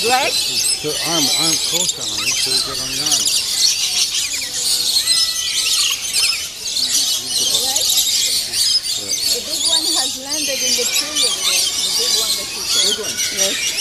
Greg? The arm, arm close on him. so you get on the arm. Greg? The big one has landed in the tree over there. The big one that you saw. big one. Yes.